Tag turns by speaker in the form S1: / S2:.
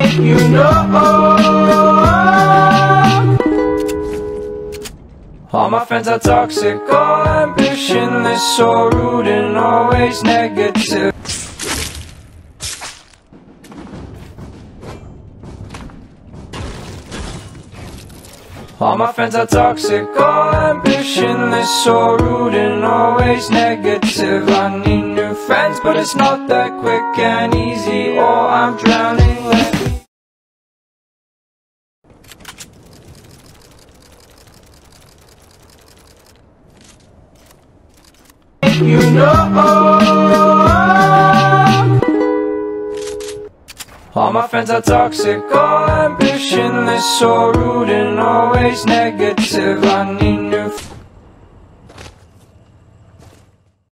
S1: You know. All my friends are toxic, all ambitionless, so rude and always negative. All my friends are toxic, all ambitionless, so rude and always negative. I need new friends, but it's not that quick and easy Or I'm drowning. like You know. All my friends are toxic, all ambitionless, so rude and always negative. I need